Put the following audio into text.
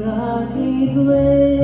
God gave way.